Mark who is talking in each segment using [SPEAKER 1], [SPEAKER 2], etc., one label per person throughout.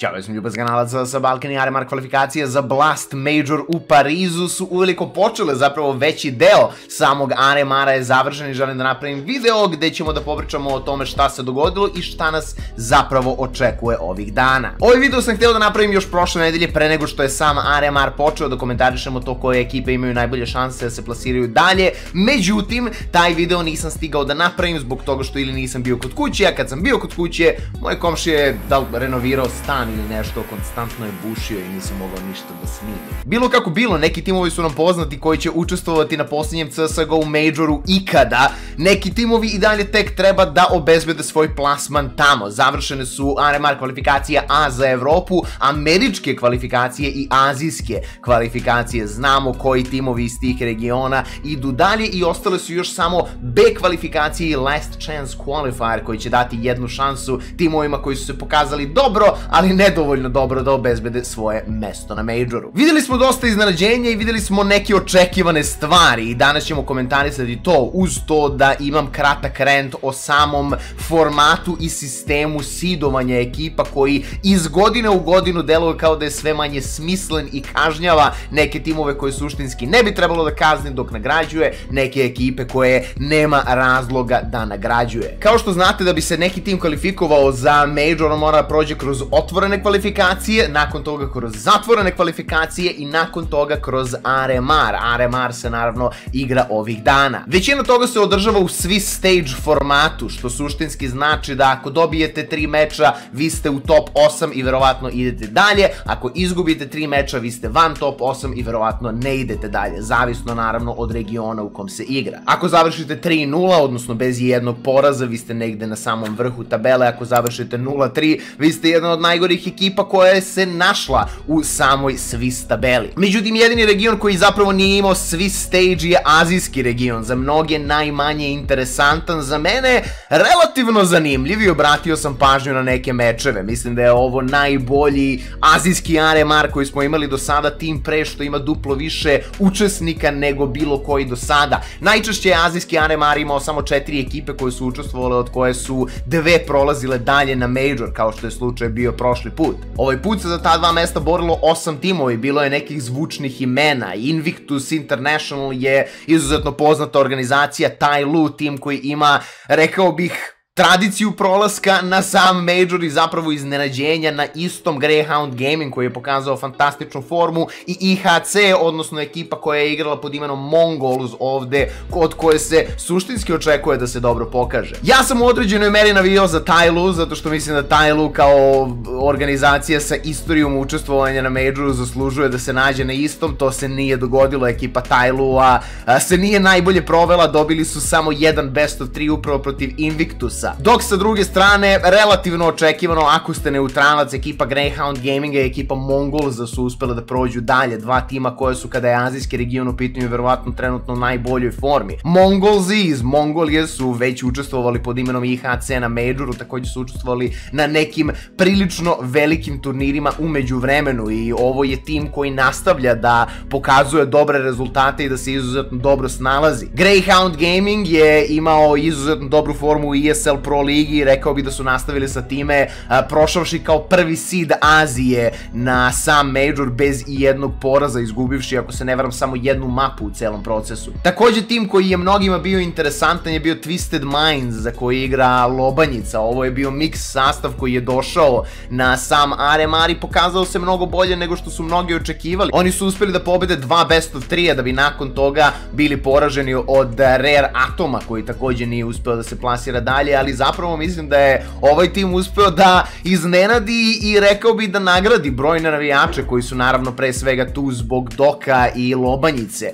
[SPEAKER 1] Ćao, ja sam Ljubac kanalaca sa Balkani Aremar kvalifikacije za Blast Major u Parizu su uveliko počele, zapravo veći deo samog Aremara je završen i želim da napravim video gde ćemo da popričamo o tome šta se dogodilo i šta nas zapravo očekuje ovih dana. Ovaj video sam htio da napravim još prošle nedelje pre nego što je sam Aremar počeo da komentarišemo to koje ekipe imaju najbolje šanse da se plasiraju dalje, međutim, taj video nisam stigao da napravim zbog toga što ili nisam bio kod kuće, a kad sam bio kod kuće, moj komši je da renovirao stan dan ili nešto konstantno je bušio i nisam mogao ništa da snimim. Bilo kako bilo, neki timovi su nam poznati koji će učestvovati na posljednjem CSGO Majoru ikada. Neki timovi i dalje tek treba da obezbede svoj plasman tamo. Završene su RMR kvalifikacije A za Evropu, američke kvalifikacije i azijske kvalifikacije. Znamo koji timovi iz tih regiona idu dalje i ostale su još samo B kvalifikacije i Last Chance Qualifier koji će dati jednu šansu timovima koji su se pokazali dobro, ali nedovoljno dobro da obezbede svoje mesto na Majoru. Videli smo dosta iznenađenja i videli smo neke očekivane stvari i danas ćemo komentarisati to uz to da imam kratak rent o samom formatu i sistemu sidovanja ekipa koji iz godine u godinu deluje kao da je sve manje smislen i kažnjava neke timove koje suštinski ne bi trebalo da kazni dok nagrađuje neke ekipe koje nema razloga da nagrađuje. Kao što znate da bi se neki tim kvalifikovao za Major on mora da prođe kroz otvorene kvalifikacije, nakon toga kroz zatvorene kvalifikacije i nakon toga kroz RMR. RMR se naravno igra ovih dana. Većina toga se održava u Swiss Stage formatu, što suštinski znači da ako dobijete tri meča, vi ste u top 8 i verovatno idete dalje, ako izgubite tri meča, vi ste van top 8 i verovatno ne idete dalje, zavisno naravno od regiona u kom se igra. Ako završite 3-0, odnosno bez jednog poraza, vi ste negde na samom vrhu tabele, ako završite 0-3, vi ste jedan od najgorih ekipa koja se našla u samoj Swiss tabeli. Međutim, jedini region koji zapravo nije imao Swiss stage je azijski region, za mnoge najmanje interesantan, za mene relativno zanimljiv i obratio sam pažnju na neke mečeve. Mislim da je ovo najbolji azijski aremar koji smo imali do sada, tim pre što ima duplo više učesnika nego bilo koji do sada. Najčešće je azijski aremar imao samo četiri ekipe koje su učestvovale, od koje su dve prolazile dalje na Major, kao što je slučaj bio prošli put. Ovaj put se za ta dva mesta borilo osam timova i bilo je nekih zvučnih imena. Invictus International je izuzetno poznata organizacija, taj Lu tim koji ima, rekao bih, tradiciju prolaska na sam Major i zapravo iznenađenja na istom Greyhound Gaming koji je pokazao fantastičnu formu i IHC, odnosno ekipa koja je igrala pod imenom Mongols ovde, od koje se suštinski očekuje da se dobro pokaže. Ja sam u određenoj meri navio za Tailu, zato što mislim da Tailu kao organizacija sa istorijom učestvovanja na Majoru zaslužuje da se nađe na istom, to se nije dogodilo, ekipa Tailu, a se nije najbolje provela, dobili su samo jedan best of 3 upravo protiv Invictusa Mongosa. Dok sa druge strane, relativno očekivano, ako ste neutralac, ekipa Greyhound Gaminga i ekipa Mongolza su uspela da prođu dalje. Dva tima koje su, kada je azijski region u pitanju, verovatno trenutno u najboljoj formi. Mongolzi iz Mongolije su već učestvovali pod imenom IHC na Majoru, takođe su učestvovali na nekim prilično velikim turnirima umeđu vremenu i ovo je tim koji nastavlja da pokazuje dobre rezultate i da se izuzetno dobro snalazi. Greyhound Gaming je imao izuzetno dobru formu u ESL ESL Pro ligi, rekao bi da su nastavili sa time, prošavši kao prvi seed Azije na sam Major bez i jednog poraza, izgubivši, ako se ne varam, samo jednu mapu u celom procesu. Takođe, tim koji je mnogima bio interesantan je bio Twisted Minds, za koji igra Lobanjica. Ovo je bio mix sastav koji je došao na sam RMR i pokazao se mnogo bolje nego što su mnogi očekivali. Oni su uspeli da pobede dva best of 3 da bi nakon toga bili poraženi od Rare Atoma, koji takođe nije uspeo da se plasira dalje, ali ali zapravo mislim da je ovaj tim uspeo da iznenadi i rekao bi da nagradi brojne navijače koji su naravno pre svega tu zbog Doka i Lobanjice,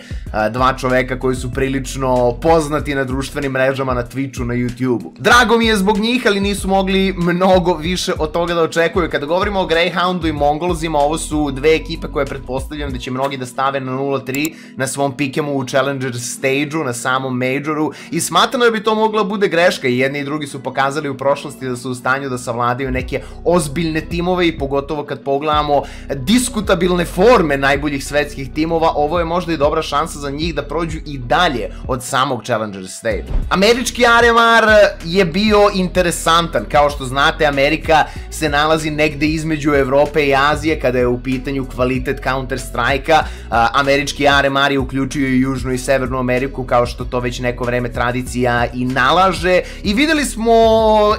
[SPEAKER 1] dva čoveka koji su prilično poznati na društvenim mrežama, na Twitchu, na YouTubeu. Drago mi je zbog njih, ali nisu mogli mnogo više od toga da očekuju. Kada govorimo o Greyhoundu i Mongolzima, ovo su dve ekipe koje pretpostavljam da će mnogi da stave na 0-3 na svom pikemu u Challenger stage-u, na samom Majoru i smatram da bi to mogla bude greška i jedni i drugi mnogi su pokazali u prošlosti da su u stanju da savladaju neke ozbiljne timove i pogotovo kad pogledamo diskutabilne forme najboljih svetskih timova, ovo je možda i dobra šansa za njih da prođu i dalje od samog Challenger Stage. Američki Aremar je bio interesantan, kao što znate Amerika se nalazi negde između Evrope i Azije kada je u pitanju kvalitet Counter-Strike-a, američki Aremar je uključio i Južnu i Severnu Ameriku kao što to već neko vreme tradicija i nalaže. I videli smo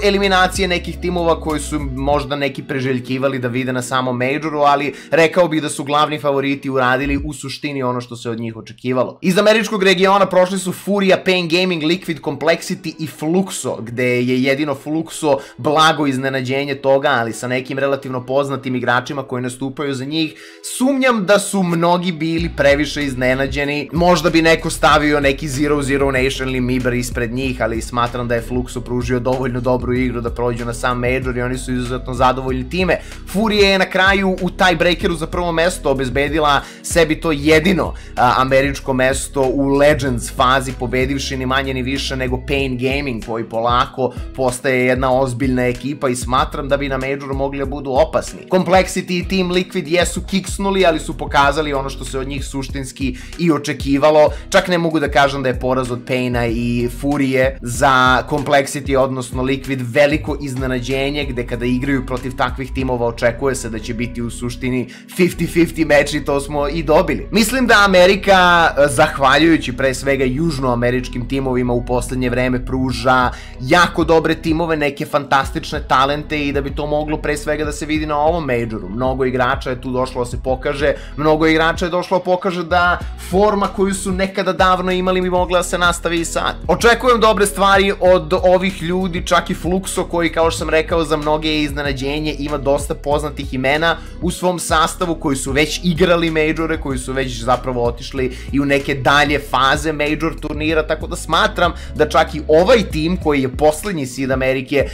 [SPEAKER 1] eliminacije nekih timova koji su možda neki preželjkivali da vide na samom Majoru, ali rekao bih da su glavni favoriti uradili u suštini ono što se od njih očekivalo. Iz američkog regiona prošli su Furia, Pain Gaming, Liquid, Complexity i Fluxo, gde je jedino Fluxo blago iznenađenje toga, ali sa nekim relativno poznatim igračima koji nastupaju za njih. Sumnjam da su mnogi bili previše iznenađeni, možda bi neko stavio neki Zero Zero Nation ili Miber ispred njih, ali smatram da je Fluxo pružio dovoljno dobru igru da prođu na sam Major i oni su izuzetno zadovoljni time. Furia je na kraju u tiebreakeru za prvo mesto obezbedila sebi to jedino a, američko mesto u Legends fazi, pobedivši ni manje ni više nego Pain Gaming, koji polako postaje jedna ozbiljna ekipa i smatram da bi na Majoru mogli da budu opasni. Complexity i Team Liquid jesu kiksnuli, ali su pokazali ono što se od njih suštinski i očekivalo. Čak ne mogu da kažem da je poraz od Paina i Furije za Complexity, odnosno Liquid, veliko iznenađenje gde kada igraju protiv takvih timova očekuje se da će biti u suštini 50-50 meč i to smo i dobili. Mislim da Amerika, zahvaljujući pre svega južnoameričkim timovima u poslednje vreme pruža jako dobre timove, neke fantastične talente i da bi to moglo pre svega da se vidi na ovom majoru. Mnogo igrača je tu došlo da se pokaže, mnogo igrača je došlo da pokaže da forma koju su nekada davno imali bi mogla da se nastavi i sad. Očekujem dobre stvari od ovih ljudi, čak i Fluxo koji kao što sam rekao za mnoge je iznenađenje, ima dosta poznatih imena u svom sastavu koji su već igrali majore, koji su već zapravo otišli i u neke dalje faze major turnira, tako da smatram da čak i ovaj tim koji je poslednji seed Amerike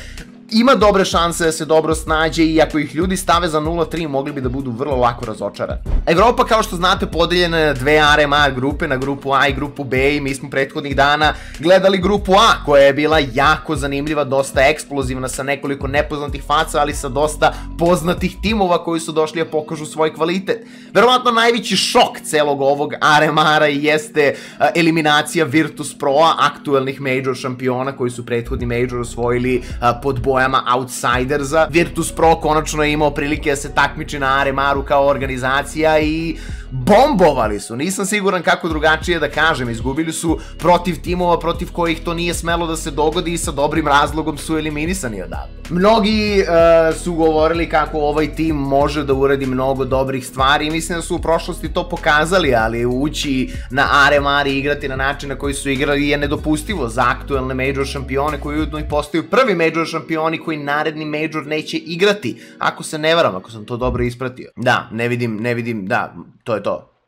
[SPEAKER 1] ima dobre šanse da se dobro snađe i ako ih ljudi stave za 0-3 mogli bi da budu vrlo lako razočarani. Evropa kao što znate podeljena je na dve RMA grupe, na grupu A i grupu B i mi smo prethodnih dana gledali grupu A koja je bila jako zanimljiva, dosta eksplozivna sa nekoliko nepoznatih faca, ali sa dosta poznatih timova koji su došli da pokažu svoj kvalitet. Verovatno najveći šok celog ovog RMR-a jeste eliminacija Virtus Pro-a, aktuelnih major šampiona koji su prethodni major osvojili pod bojem bojama outsidersa. Virtus Pro konačno je imao prilike da se takmiči na Aremaru kao organizacija i bombovali su. Nisam siguran kako drugačije da kažem. Izgubili su protiv timova protiv kojih to nije smelo da se dogodi i sa dobrim razlogom su eliminisani odavde. Mnogi uh, su govorili kako ovaj tim može da uradi mnogo dobrih stvari i mislim da su u prošlosti to pokazali, ali ući na Aremar i igrati na način na koji su igrali je nedopustivo za aktuelne major šampione koji ujedno i postaju prvi major šampioni koji naredni major neće igrati. Ako se ne varam, ako sam to dobro ispratio. Da, ne vidim, ne vidim, da, to je to.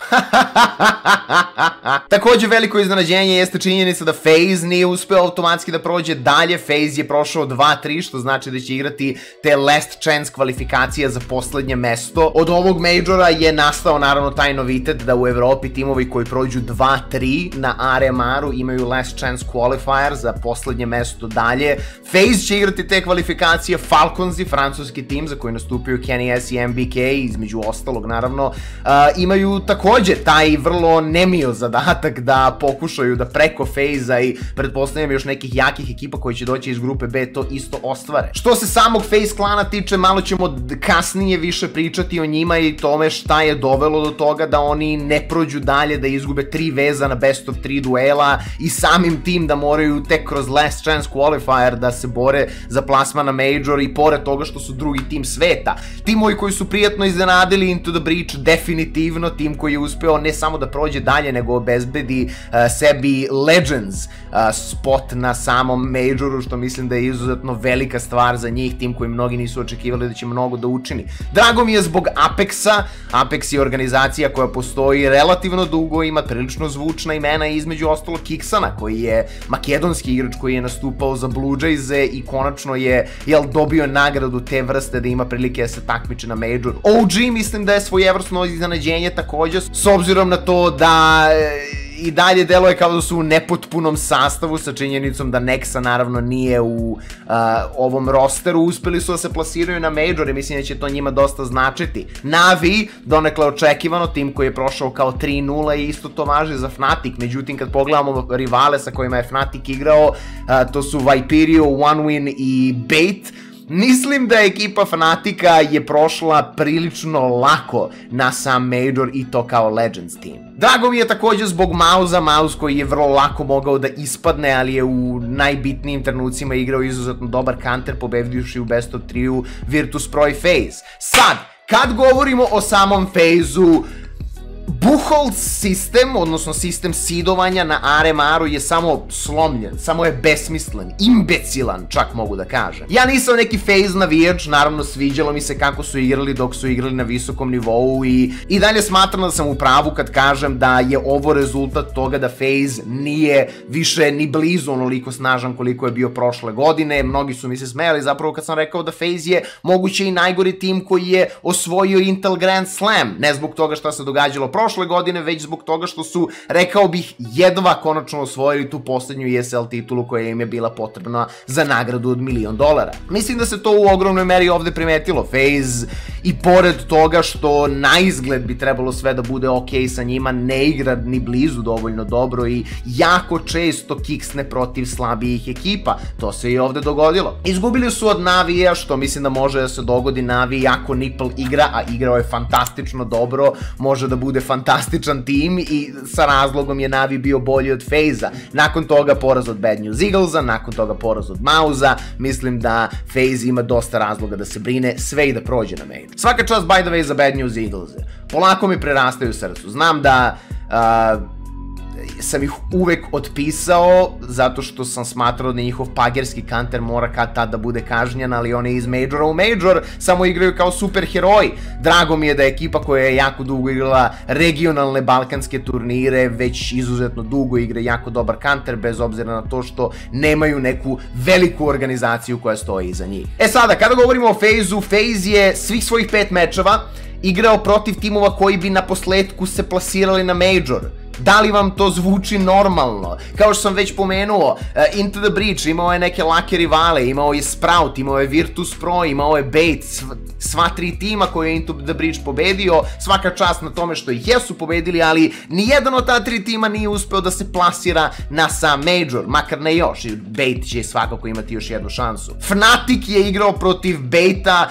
[SPEAKER 1] Takođe veliko iznenađenje jeste činjenica da FaZe nije uspeo automatski da prođe dalje, FaZe je prošao 2-3, što znači da će igrati te last chance kvalifikacije za poslednje mesto. Od ovog majora je nastao naravno taj novitet da u Evropi timovi koji prođu 2-3 na RMR-u imaju last chance qualifier za poslednje mesto dalje. FaZe će igrati te kvalifikacije, Falconsi, francuski tim za koji nastupaju Kenny S i MBK, između ostalog naravno, imaju takođe taj vrlo nemio zadatak da pokušaju da preko FaZe-a i pretpostavljam još nekih jakih ekipa koji će doći iz grupe B to isto ostvare. Što se samog FaZe klana tiče, malo ćemo kasnije više pričati o njima i tome šta je dovelo do toga da oni ne prođu dalje, da izgube tri veza na best of 3 duela i samim tim da moraju tek kroz last chance qualifier da se bore za plasma na major i pored toga što su drugi tim sveta. Timovi koji su prijatno iznenadili Into the Breach definitivno, tim koji je uspeo ne samo da prođe dalje, nego obezbedi uh, sebi Legends uh, spot na samom majoru, što mislim da je izuzetno velika stvar za njih, tim koji mnogi nisu očekivali da će mnogo da učini. Drago mi je zbog Apexa, Apex je organizacija koja postoji relativno dugo, ima prilično zvučna imena između ostalo Kiksana, koji je makedonski igrač koji je nastupao za Blue Jays i konačno je jel, dobio nagradu te vrste da ima prilike da se takmiče na Major. OG mislim da je svojevrsno iznenađenje takođe, s obzirom na to da i dalje deluje kao da su u nepotpunom sastavu sa činjenicom da Nexa naravno nije u uh, ovom rosteru, uspeli su da se plasiraju na Major i mislim da će to njima dosta značiti. Navi, donekle očekivano, tim koji je prošao kao 3-0 i isto to važi za Fnatic, međutim kad pogledamo rivale sa kojima je Fnatic igrao, uh, to su Viperio, One Win i Bait, Mislim da ekipa Fanatika je prošla prilično lako na sam Major i to kao Legends team. Drago mi je takođe zbog Mauza, Mauz koji je vrlo lako mogao da ispadne, ali je u najbitnijim trenucima igrao izuzetno dobar kanter, pobedivši u best of 3 Virtus Pro i FaZe. Sad, kad govorimo o samom FaZe-u, Buchholz sistem, odnosno sistem sidovanja na Aremaru je samo slomljen, samo je besmislen, imbecilan, čak mogu da kažem. Ja nisam neki phase navijač, naravno sviđalo mi se kako su igrali dok su igrali na visokom nivou i, i dalje smatram da sam u pravu kad kažem da je ovo rezultat toga da phase nije više ni blizu onoliko snažan koliko je bio prošle godine. Mnogi su mi se smejali zapravo kad sam rekao da phase je moguće i najgori tim koji je osvojio Intel Grand Slam, ne zbog toga šta se događalo prošle godine, već zbog toga što su, rekao bih, jedva konačno osvojili tu poslednju ESL titulu koja im je bila potrebna za nagradu od milion dolara. Mislim da se to u ogromnoj meri ovde primetilo. FaZe i pored toga što na izgled bi trebalo sve da bude ok sa njima, ne igra ni blizu dovoljno dobro i jako često kiksne protiv slabijih ekipa. To se i ovde dogodilo. Izgubili su od Navija, što mislim da može da se dogodi Navi, jako Nipple igra, a igrao je fantastično dobro, može da bude fantastičan tim i sa razlogom je Navi bio bolji od FaZe-a. Nakon toga poraz od Bad News Eaglesa, nakon toga poraz od Mauza, mislim da FaZe ima dosta razloga da se brine, sve i da prođe na main. Svaka čast by the way za Bad News Eagles. Polako mi prerastaju srcu. Znam da sam ih uvek otpisao zato što sam smatrao da njihov pagerski kanter mora kad tad da bude kažnjen, ali oni iz Majora u Major samo igraju kao superheroji. Drago mi je da je ekipa koja je jako dugo igrala regionalne balkanske turnire, već izuzetno dugo igra jako dobar kanter, bez obzira na to što nemaju neku veliku organizaciju koja stoji iza njih. E sada, kada govorimo o FaZe-u, FaZe je svih svojih pet mečeva igrao protiv timova koji bi na posledku se plasirali na Major Da li vam to zvuči normalno? Kao što sam već pomenuo, uh, Into the Breach imao je neke lake rivale, imao je Sprout, imao je Virtus Pro, imao je Bait, sva, tri tima koje je Into the Breach pobedio, svaka čast na tome što jesu pobedili, ali nijedan od ta tri tima nije uspeo da se plasira na sam Major, makar ne još, Bait će svakako imati još jednu šansu. Fnatic je igrao protiv Baita,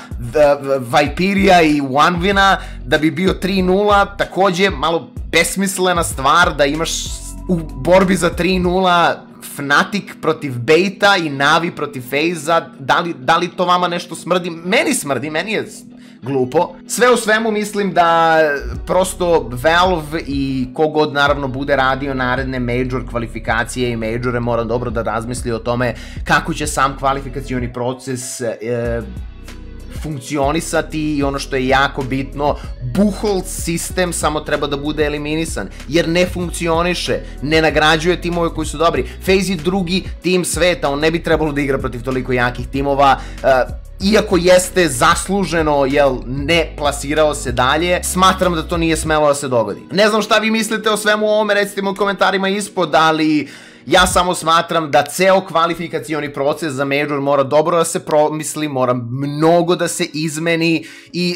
[SPEAKER 1] Viperia i Onevina da bi bio 3-0, takođe malo besmislena stvar da imaš u borbi za 3-0 Fnatic protiv Baita i Navi protiv FaZe-a, da li, da li to vama nešto smrdi? Meni smrdi, meni je glupo. Sve u svemu mislim da prosto Valve i kogod naravno bude radio naredne major kvalifikacije i majore mora dobro da razmisli o tome kako će sam kvalifikacioni proces e, funkcionisati i ono što je jako bitno, Buchholz sistem samo treba da bude eliminisan, jer ne funkcioniše, ne nagrađuje timove koji su dobri. FaZe je drugi tim sveta, on ne bi trebalo da igra protiv toliko jakih timova, uh, iako jeste zasluženo, jel, ne plasirao se dalje, smatram da to nije smelo da se dogodi. Ne znam šta vi mislite o svemu ovome, recite mi u komentarima ispod, ali Ja samo smatram da ceo kvalifikacioni proces za Major mora dobro da se promisli, mora mnogo da se izmeni i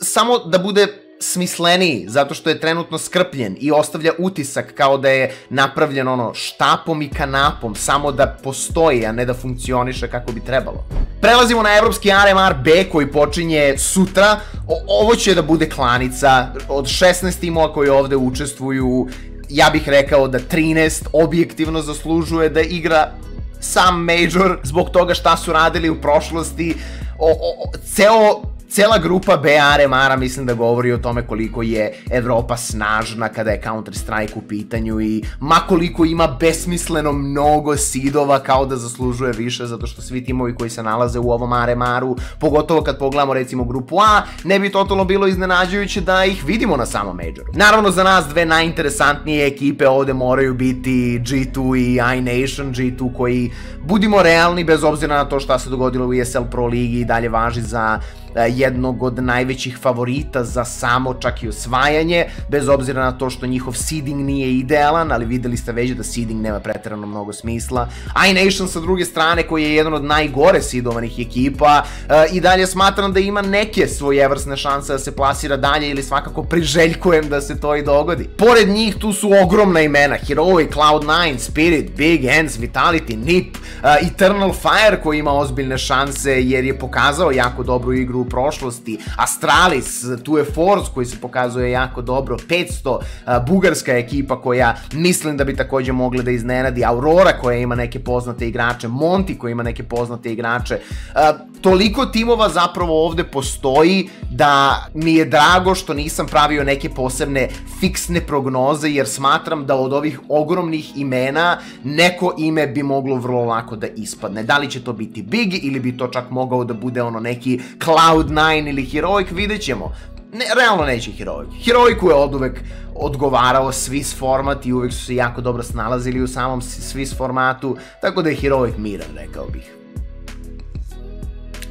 [SPEAKER 1] samo da bude smisleniji, zato što je trenutno skrpljen i ostavlja utisak kao da je napravljen ono štapom i kanapom, samo da postoji, a ne da funkcioniše kako bi trebalo. Prelazimo na evropski RMR B koji počinje sutra. O, ovo će da bude klanica od 16 timova koji ovde učestvuju ja bih rekao da 13 objektivno zaslužuje da igra sam Major zbog toga šta su radili u prošlosti. O, o, ceo Cela grupa BR Mara mislim da govori o tome koliko je Evropa snažna kada je Counter Strike u pitanju i makoliko ima besmisleno mnogo sidova kao da zaslužuje više zato što svi timovi koji se nalaze u ovom Aremaru, pogotovo kad pogledamo recimo grupu A, ne bi totalno bilo iznenađujuće da ih vidimo na samom Majoru. Naravno za nas dve najinteresantnije ekipe ovde moraju biti G2 i iNation, G2 koji budimo realni bez obzira na to šta se dogodilo u ESL Pro ligi i dalje važi za jednog od najvećih favorita za samo čak i osvajanje, bez obzira na to što njihov seeding nije idealan, ali videli ste već da seeding nema preterano mnogo smisla. iNation sa druge strane koji je jedan od najgore seedovanih ekipa e, i dalje smatram da ima neke svojevrsne šanse da se plasira dalje ili svakako priželjkujem da se to i dogodi. Pored njih tu su ogromna imena, Heroic, Cloud9, Spirit, Big Hands, Vitality, NiP, uh, Eternal Fire koji ima ozbiljne šanse jer je pokazao jako dobru igru u prošlosti, Astralis, tu je Force koji se pokazuje jako dobro, 500, uh, bugarska ekipa koja mislim da bi takođe mogla da iznenadi, Aurora koja ima neke poznate igrače, Monty koji ima neke poznate igrače, uh, toliko timova zapravo ovde postoji da mi je drago što nisam pravio neke posebne fiksne prognoze jer smatram da od ovih ogromnih imena neko ime bi moglo vrlo lako da ispadne. Da li će to biti Big ili bi to čak mogao da bude ono neki Cloud9 ili Heroic, vidjet ćemo. Ne, realno neće Heroic. Heroicu je od uvek odgovarao Swiss format i uvek su se jako dobro snalazili u samom Swiss formatu, tako da je Heroic miran, rekao bih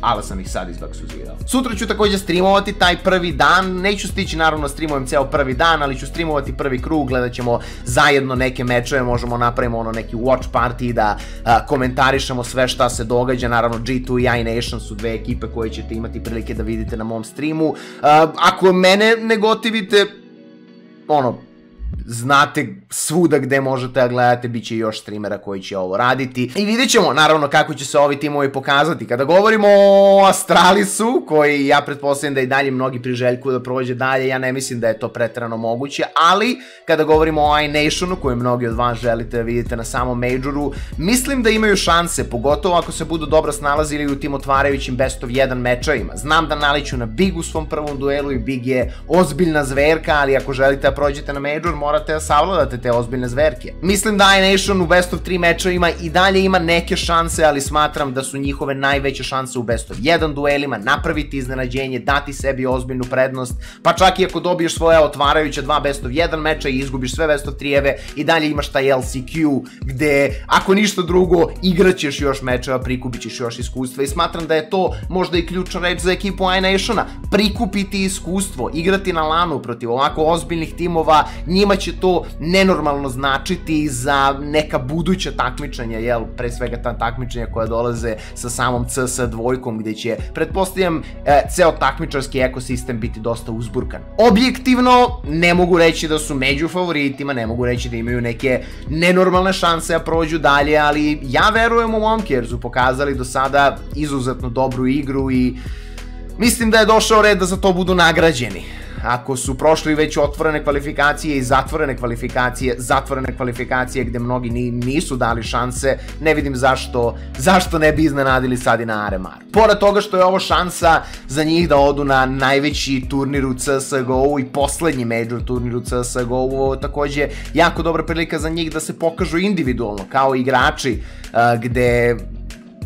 [SPEAKER 1] ali sam ih sad izbaksuzirao. Sutra ću također streamovati taj prvi dan, neću stići naravno streamujem ceo prvi dan, ali ću streamovati prvi krug, gledat ćemo zajedno neke mečeve, možemo napravimo ono neki watch party da komentarišemo sve šta se događa, naravno G2 i iNation su dve ekipe koje ćete imati prilike da vidite na mom streamu. Ako mene ne gotivite, ono, znate svuda gde možete da gledate, bit će još streamera koji će ovo raditi. I vidjet ćemo naravno kako će se ovi timovi pokazati. Kada govorimo o Astralisu, koji ja pretpostavljam da i dalje mnogi priželjkuju da prođe dalje, ja ne mislim da je to pretrano moguće, ali kada govorimo o iNationu, koji mnogi od vas želite da vidite na samom Majoru, mislim da imaju šanse, pogotovo ako se budu dobro snalazili u tim otvarajućim best of 1 mečevima. Znam da naliću na Big u svom prvom duelu i Big je ozbiljna zverka, ali ako želite da prođete na Major, morate da savladate te ozbiljne zverke. Mislim da iNation u best of 3 mečevima i dalje ima neke šanse, ali smatram da su njihove najveće šanse u best of 1 duelima, napraviti iznenađenje, dati sebi ozbiljnu prednost, pa čak i ako dobiješ svoje otvarajuće dva best of 1 meča i izgubiš sve best of 3-eve i dalje imaš taj LCQ gde ako ništa drugo igraćeš još mečeva, prikupit ćeš još iskustva i smatram da je to možda i ključna reč za ekipu iNationa, prikupiti iskustvo, igrati na lanu protiv ovako ozbiljnih timova, njima će to nenormalno značiti za neka buduća takmičenja, jel, pre svega ta takmičenja koja dolaze sa samom CS dvojkom, gde će, pretpostavljam, e, ceo takmičarski ekosistem biti dosta uzburkan. Objektivno, ne mogu reći da su među favoritima, ne mogu reći da imaju neke nenormalne šanse da prođu dalje, ali ja verujem u momke, jer su pokazali do sada izuzetno dobru igru i mislim da je došao red da za to budu nagrađeni ako su prošli već otvorene kvalifikacije i zatvorene kvalifikacije, zatvorene kvalifikacije gde mnogi ni, nisu dali šanse, ne vidim zašto, zašto ne bi iznenadili sad i na Aremar. Pored toga što je ovo šansa za njih da odu na najveći turnir u CSGO i poslednji major turnir u CSGO, ovo takođe jako dobra prilika za njih da se pokažu individualno kao igrači, gde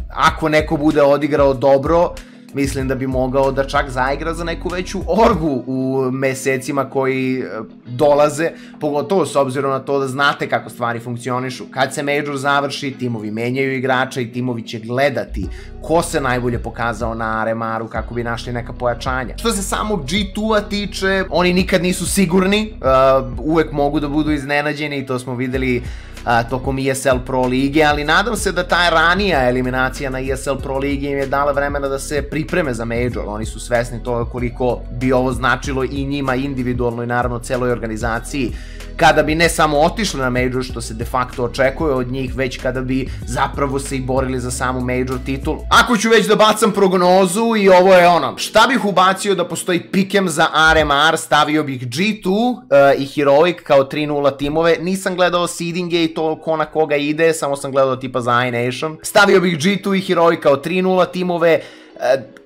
[SPEAKER 1] ako neko bude odigrao dobro, mislim da bi mogao da čak zaigra za neku veću orgu u mesecima koji e, dolaze, pogotovo s obzirom na to da znate kako stvari funkcionišu. Kad se Major završi, timovi menjaju igrača i timovi će gledati ko se najbolje pokazao na Aremaru kako bi našli neka pojačanja. Što se samog G2-a tiče, oni nikad nisu sigurni, uh, uvek mogu da budu iznenađeni i to smo videli a, tokom ESL Pro lige, ali nadam se da ta ranija eliminacija na ESL Pro ligi im je dala vremena da se pripreme za Major. Oni su svesni toga koliko bi ovo značilo i njima individualno i naravno celoj organizaciji kada bi ne samo otišli na Major, što se de facto očekuje od njih, već kada bi zapravo se i borili za samu Major titul. Ako ću već da bacam prognozu i ovo je ono, šta bih ubacio da postoji pikem za RMR, stavio bih G2 uh, i Heroic kao 3-0 timove, nisam gledao seedinge i to ko na koga ide, samo sam gledao tipa za iNation. Stavio bih G2 i Heroic kao 3-0 timove, uh,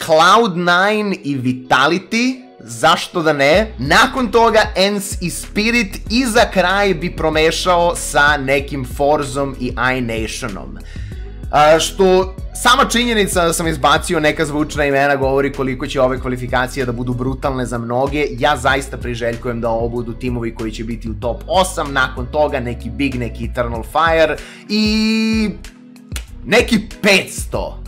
[SPEAKER 1] Cloud9 i Vitality, zašto da ne? Nakon toga Ence i Spirit i za kraj bi promešao sa nekim Forzom i iNationom. Što sama činjenica da sam izbacio neka zvučna imena govori koliko će ove kvalifikacije da budu brutalne za mnoge. Ja zaista priželjkujem da ovo budu timovi koji će biti u top 8, nakon toga neki Big, neki Eternal Fire i neki 500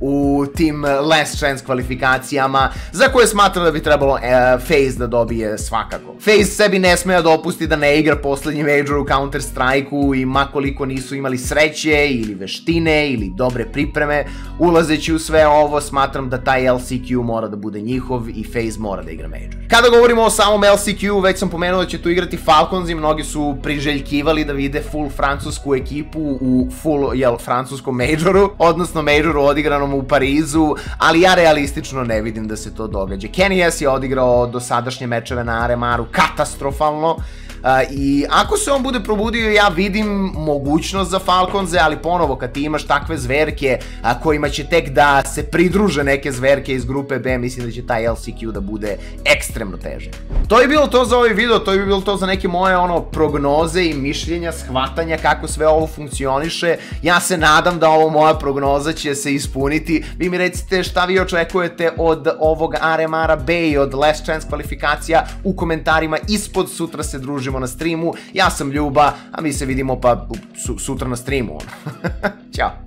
[SPEAKER 1] u tim last chance kvalifikacijama, za koje smatram da bi trebalo uh, FaZe da dobije svakako. FaZe sebi ne sme da dopusti da ne igra poslednji major u Counter Strike-u i makoliko nisu imali sreće ili veštine ili dobre pripreme, ulazeći u sve ovo smatram da taj LCQ mora da bude njihov i FaZe mora da igra major. Kada govorimo o samom LCQ, već sam pomenuo da će tu igrati Falcons i mnogi su priželjkivali da vide full francusku ekipu u full, jel, francuskom majoru, odnosno majoru odigranom u Parizu, ali ja realistično ne vidim da se to događa. Kenny je odigrao do sadašnje mečeve na Aremaru katastrofalno, I ako se on bude probudio, ja vidim mogućnost za Falconze, ali ponovo kad ti imaš takve zverke a, kojima će tek da se pridruže neke zverke iz grupe B, mislim da će taj LCQ da bude ekstremno teže. To je bilo to za ovaj video, to je bilo to za neke moje ono prognoze i mišljenja, shvatanja kako sve ovo funkcioniše. Ja se nadam da ovo moja prognoza će se ispuniti. Vi mi recite šta vi očekujete od ovog Aremara B i od Last Chance kvalifikacija u komentarima ispod sutra se družimo na streamu. Ja sam Ljuba, a mi se vidimo pa su, sutra na streamu. Ćao.